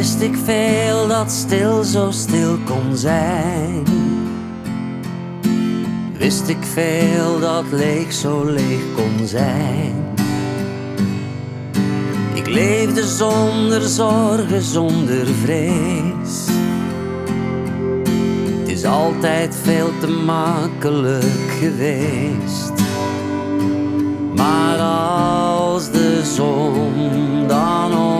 Wist ik veel dat stil zo stil kon zijn. Wist ik veel dat leeg zo leeg kon zijn. Ik leefde zonder zorgen, zonder vrees. Het is altijd veel te makkelijk geweest. Maar als de zon dan ondergaat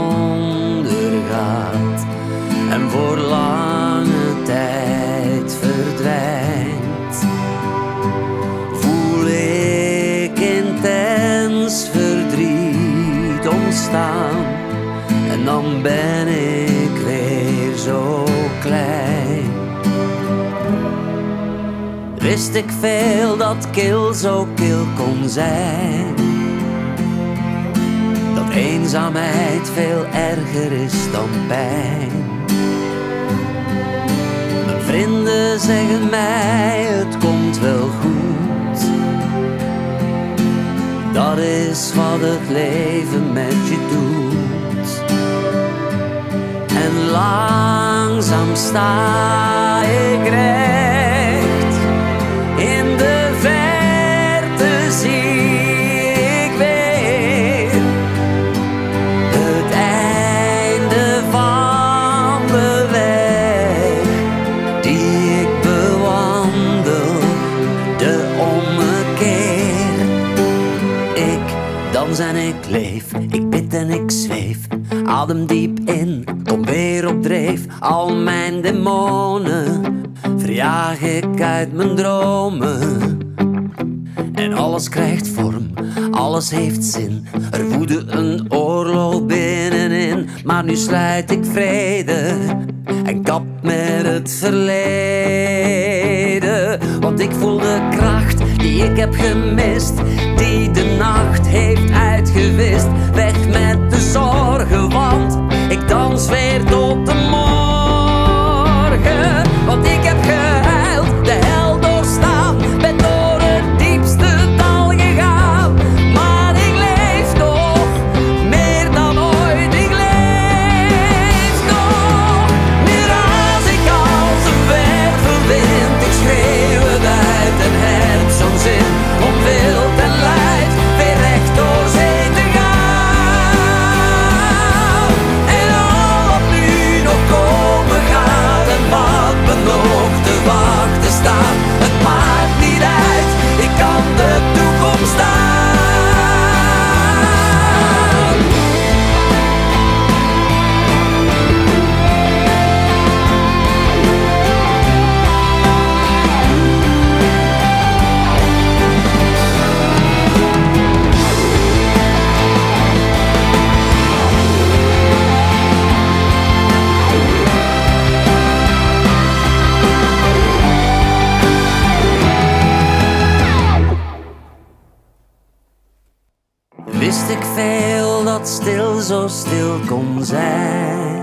en voor lange tijd verdwijnt, voel ik intens verdriet ontstaan. En dan ben ik weer zo klein. Wist ik veel dat kil zo kil kon zijn. Eenzaamheid veel erger is dan pijn. Mijn vrienden zeggen mij het komt wel goed. Dat is wat het leven met je doet. En langzaam sta ik leef, ik bid en ik zweef. Adem diep in, kom weer op dreef. Al mijn demonen verjaag ik uit mijn dromen. En alles krijgt vorm, alles heeft zin. Er woedde een oorlog binnenin, maar nu sluit ik vrede en kap met het verleden. Want ik voel de kracht die ik heb gemist, heeft uitgewist. Weg met Wist ik veel dat stil zo stil kon zijn.